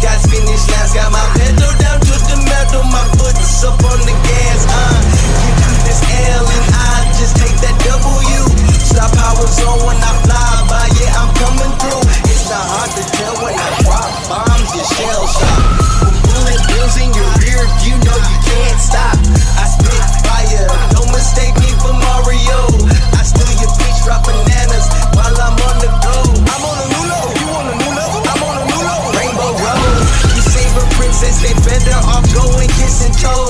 got finish lines. Got my pedal down to the metal, my foot's up on the gas. Uh, you do this L and I just take that W. Stop powers on when I fly by, yeah, I'm coming through. It's not hard to tell when I drop bombs, your shell shock. When bullet bills in your rear view, know you can't off going kissing toes.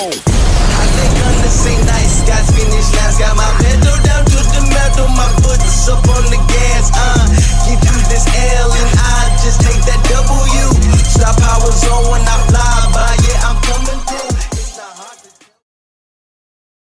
I think on the same night, got finish lines, got my